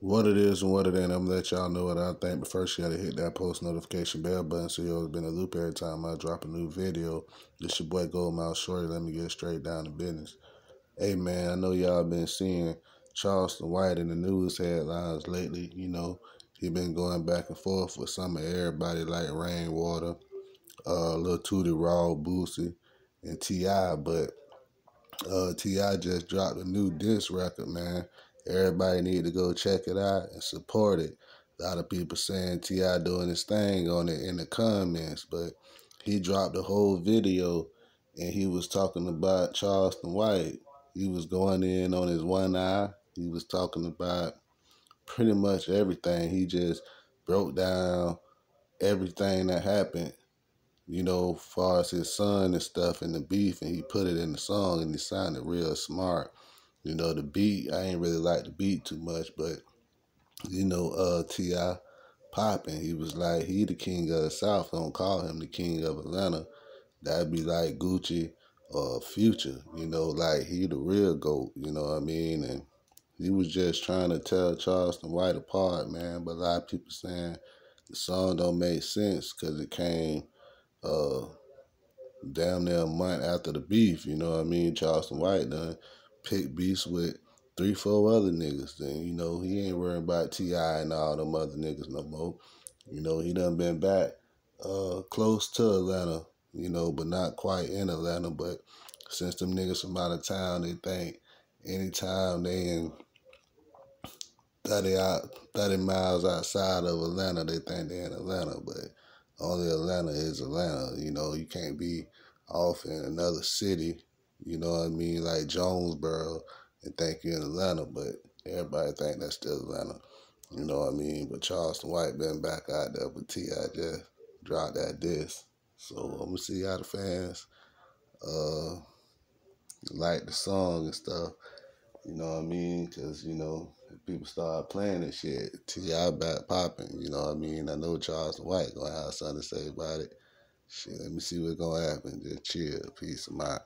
what it is and what it ain't. I'm gonna let y'all know what I think. But first, you gotta hit that post notification bell button so you'll be in a loop every time I drop a new video. This your boy Goldmouth Shorty. Let me get straight down to business. Hey man, I know y'all been seeing Charleston White in the news headlines lately. You know, he been going back and forth with some of everybody like Rainwater, uh, Lil Tootie Raw, Boosie, and T.I. But uh, T.I. just dropped a new disc record, man. Everybody need to go check it out and support it. A lot of people saying T.I. doing his thing on it in the comments, but he dropped a whole video and he was talking about Charleston White. He was going in on his one eye. He was talking about pretty much everything. He just broke down everything that happened, you know, far as his son and stuff and the beef, and he put it in the song and he sounded real smart. You know, the beat, I ain't really like the beat too much, but you know, uh T.I. popping. He was like, he the king of the South. Don't call him the king of Atlanta. That'd be like Gucci or Future, you know, like he the real GOAT, you know what I mean? And he was just trying to tell Charleston White apart, man. But a lot of people saying the song don't make sense because it came uh damn near a month after the beef, you know what I mean? Charleston White done pick beefs with three, four other niggas. Then, you know, he ain't worrying about T.I. and all them other niggas no more. You know, he done been back uh, close to Atlanta, you know, but not quite in Atlanta. But since them niggas from out of town, they think anytime they in 30, out, 30 miles outside of Atlanta, they think they in Atlanta. But only Atlanta is Atlanta. You know, you can't be off in another city you know what I mean? Like Jonesboro and think you're in Atlanta, but everybody think that's still Atlanta. You know what I mean? But Charleston White been back out there, but T.I. just dropped that disc. So I'm gonna see how the fans uh like the song and stuff. You know what I mean? Cause you know people start playing this shit, T.I. back popping. You know what I mean? I know Charleston White gonna have something to say about it. Shit, let me see what's gonna happen. Just chill, peace of mind.